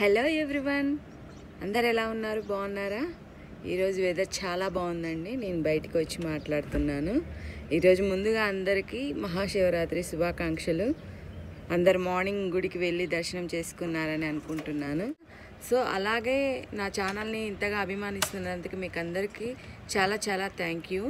Hello everyone అందరు ఎలా ఉన్నారు? బాగున్నారా? ఈరోజు వెదర్ చాలా బాగుందండి. నేను బయటికి వచ్చి మాట్లాడుతున్నాను. ఈరోజు ముందుగా అందరికీ మహాశివరాత్రి శుభాకాంక్షలు. అందరు మార్నింగ్ గుడికి వెళ్ళి దర్శనం చేసుకున్నారని అనుకుంటున్నాను. సో అలాగే నా ఛానల్ని ఇంతగా అభిమానిస్తున్నందుకు మీకు అందరికీ చాలా చాలా థ్యాంక్ యూ